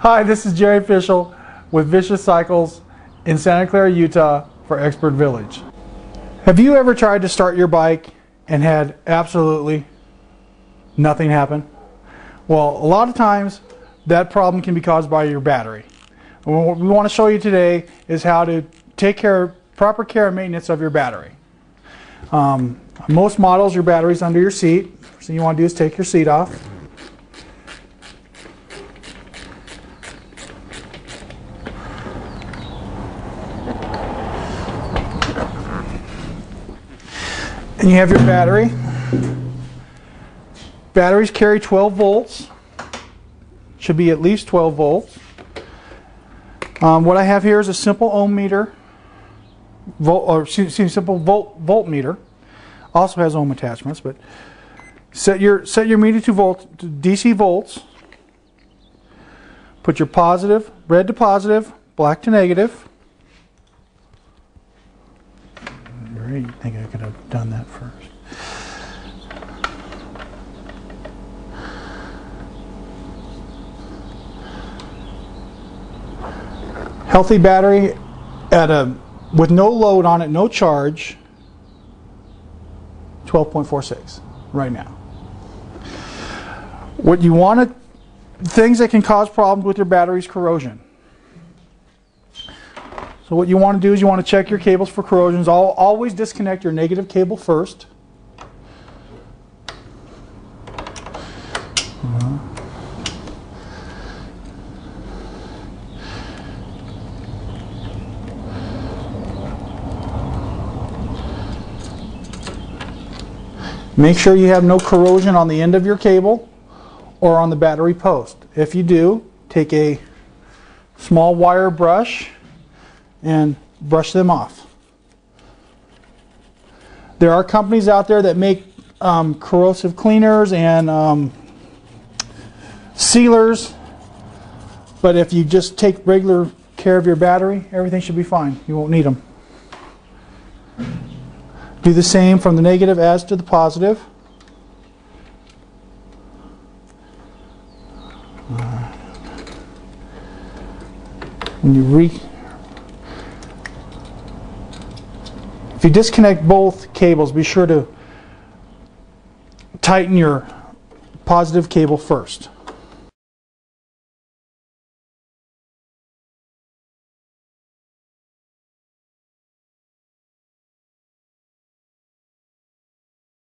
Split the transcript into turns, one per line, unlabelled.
Hi, this is Jerry Fischel with Vicious Cycles in Santa Clara, Utah for Expert Village. Have you ever tried to start your bike and had absolutely nothing happen? Well, a lot of times that problem can be caused by your battery. What we want to show you today is how to take care, proper care and maintenance of your battery. Um, most models, your battery's under your seat. So you want to do is take your seat off. And you have your battery. Batteries carry 12 volts. Should be at least 12 volts. Um, what I have here is a simple ohm meter, volt, or excuse me, simple volt voltmeter. Also has ohm attachments, but set your set your meter to volt to DC volts. Put your positive, red to positive, black to negative. I think I could have done that first. Healthy battery at a with no load on it, no charge. 12.46 right now. What you want to things that can cause problems with your battery is corrosion. So what you want to do is you want to check your cables for corrosions. I'll always disconnect your negative cable first. Make sure you have no corrosion on the end of your cable or on the battery post. If you do, take a small wire brush and brush them off. There are companies out there that make um, corrosive cleaners and um, sealers, but if you just take regular care of your battery, everything should be fine. You won't need them. Do the same from the negative as to the positive. When you re you disconnect both cables, be sure to tighten your positive cable first.